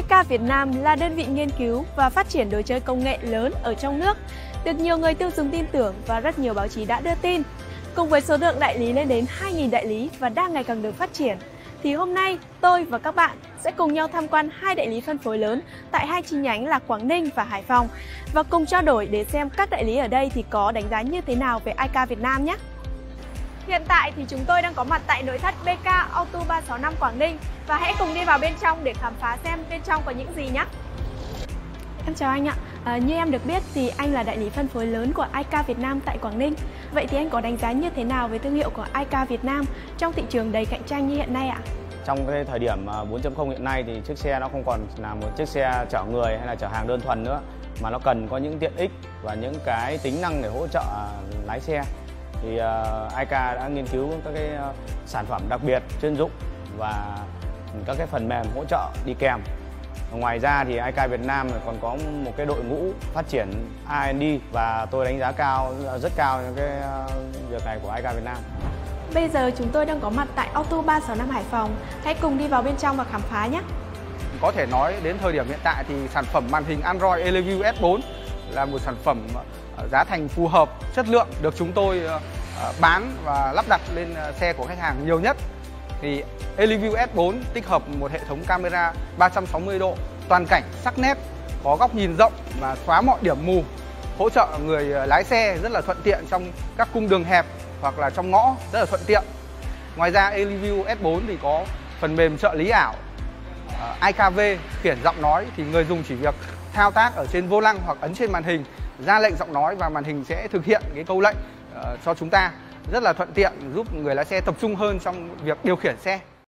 IK Việt Nam là đơn vị nghiên cứu và phát triển đồ chơi công nghệ lớn ở trong nước, được nhiều người tiêu dùng tin tưởng và rất nhiều báo chí đã đưa tin. Cùng với số lượng đại lý lên đến 2.000 đại lý và đang ngày càng được phát triển, thì hôm nay tôi và các bạn sẽ cùng nhau tham quan hai đại lý phân phối lớn tại hai chi nhánh là Quảng Ninh và Hải Phòng và cùng trao đổi để xem các đại lý ở đây thì có đánh giá như thế nào về IK Việt Nam nhé. Hiện tại thì chúng tôi đang có mặt tại nội thất BK Auto 365 Quảng Ninh và hãy cùng đi vào bên trong để khám phá xem bên trong có những gì nhé. Em chào anh ạ. À, như em được biết thì anh là đại lý phân phối lớn của iCar Việt Nam tại Quảng Ninh. Vậy thì anh có đánh giá như thế nào về thương hiệu của iCar Việt Nam trong thị trường đầy cạnh tranh như hiện nay ạ? Trong cái thời điểm 4.0 hiện nay thì chiếc xe nó không còn là một chiếc xe chở người hay là chở hàng đơn thuần nữa mà nó cần có những tiện ích và những cái tính năng để hỗ trợ lái xe thì uh, iCar đã nghiên cứu các cái uh, sản phẩm đặc biệt chuyên dụng và các cái phần mềm hỗ trợ đi kèm Ngoài ra thì iCar Việt Nam còn có một cái đội ngũ phát triển R&D và tôi đánh giá cao rất cao những cái ờ, việc này của iCar Việt Nam. Bây giờ chúng tôi đang có mặt tại Auto 365 Hải Phòng. Hãy cùng đi vào bên trong và khám phá nhé. Có thể nói đến thời điểm hiện tại thì sản phẩm màn hình Android Eleview S4 là một sản phẩm ờ, giá thành phù hợp, chất lượng được chúng tôi ờ, ờ, bán và lắp đặt lên ờ, xe của khách hàng nhiều nhất thì Eliview S4 tích hợp một hệ thống camera 360 độ toàn cảnh sắc nét, có góc nhìn rộng và xóa mọi điểm mù, hỗ trợ người lái xe rất là thuận tiện trong các cung đường hẹp hoặc là trong ngõ rất là thuận tiện. Ngoài ra Eliview S4 thì có phần mềm trợ lý ảo IKV khiển giọng nói thì người dùng chỉ việc thao tác ở trên vô lăng hoặc ấn trên màn hình ra lệnh giọng nói và màn hình sẽ thực hiện cái câu lệnh uh, cho chúng ta rất là thuận tiện giúp người lái xe tập trung hơn trong việc điều khiển xe.